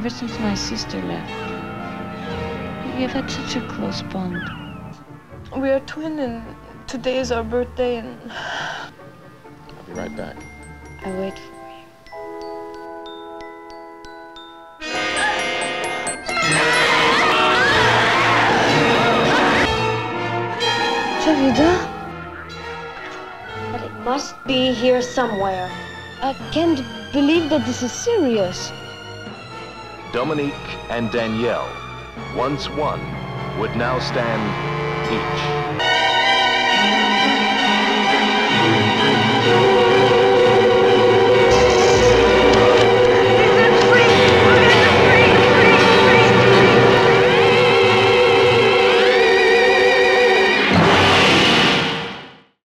since my sister left. We have had such a close bond. We are twin and today is our birthday and I'll be right back. I wait for you. Javida? But it must be here somewhere. I can't believe that this is serious. Dominique and Danielle, once one, would now stand each.